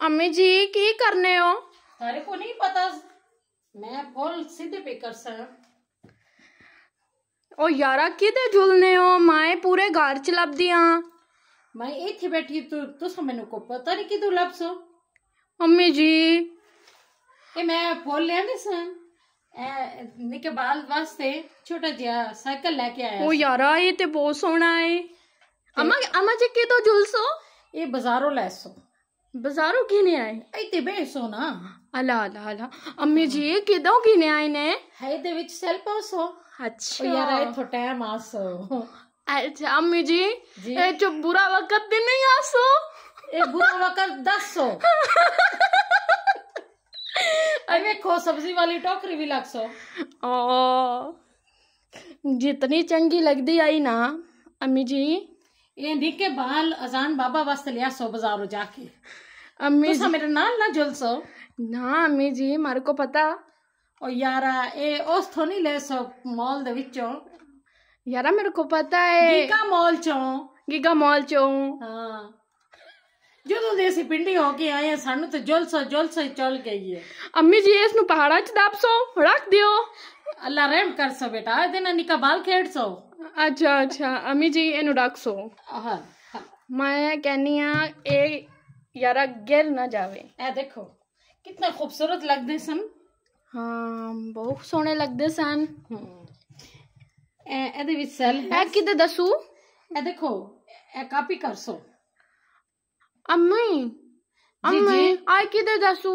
अम्मी जी की करने हो? तारे को नहीं पता। मैं बोल सिद्ध बेकर सर ओ यारा किदे झुलने हो? माए पूरे घर च लभदियाँ मैं इथे बैठी तू तुस मेनू को पता नहीं किदू लभसो अम्मी जी। ए मैं बोल लिया नहीं सन निके बाल वास्ते छोटा जिया साइकिल लेके आया ओ यारा ये ते बहुत सोना है। अम्मा अम्मा जी किदो झुलसो? ये बाजारो लैसो। बाजारों किने आए ਇੱਥੇ ਬੈਸੋ ਨਾ अला अला अला अम्मी जी किदों किने आए ने ਹੈ ਇਹਦੇ ਵਿੱਚ ਸੈਲ ਪਾਸੋ अच्छा ਉਹ ਯਾਰ ਇੱਥੋਂ ਟਾਈਮ ਆਸੋ अच्छा अम्मी जी जी। ए जो बुरा वक्त दिन नहीं आसो ਇਹ ਬੁਰਾ ਵਕਤ ਦੱਸੋ ਇਹ ਵੇਖੋ ਸਬਜ਼ੀ ਵਾਲੀ ਟੋਕਰੀ ਵੀ ਲੱਗ ਸੋ ओ जितनी चंगी लगती आई ना अम्मी जी ಏನಿಕ್ಕೆ ಬಾಲ್ ಅಜಾನ್ ಬಾಬಾ ವಾಸ್ತಲಿಯಾ ಸೊಬಜಾರು ಜಾಕೆ अम्मी तुसा मेरे नाल ना जुलसो ना अम्मी जी मारे को पता? ओ यारा ए ओस थोनी ले सो मॉल दे विचो यारा मेरे को पता है। गीगा मॉल चो। गीगा मॉल चो। हाँ। जो तो देसी पिंडी हो के आए सानू तो जुलसो जुलसो चल गई है अम्मी जी इसनु पहाड़ा च दापसो रख दियो। अल्लाह रहम कर सो बेटा રેમ निका बाल खेड़ सो अच्छा अच्छा अम्मी जी एनु डाक सो हाँ, हाँ। मैं कहनी हाँ ए यारा गेल ना जावे। ऐ देखो कितना खूबसूरत लग दे सन। हाँ बहुत सोने लग हम्म। दे सन ऐ दे विसल ऐ है। दसू? ऐ देखो ए कॉपी करसो। अम्मी अम्मी आई किदे दसू?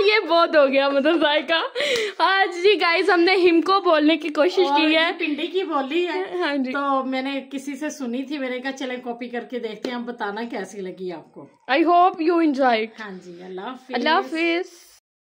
ये बहुत हो गया मतलब जायका। आज जी गाइस हमने हिम को बोलने की कोशिश की है। पिंडी की बोली है। हाँ जी। तो मैंने किसी से सुनी थी मैंने कहा चले कॉपी करके देखते हैं आप बताना कैसी लगी आपको? आई होप यू एंजॉय हाँ जी अल्लाह अल्लाह हाफिज।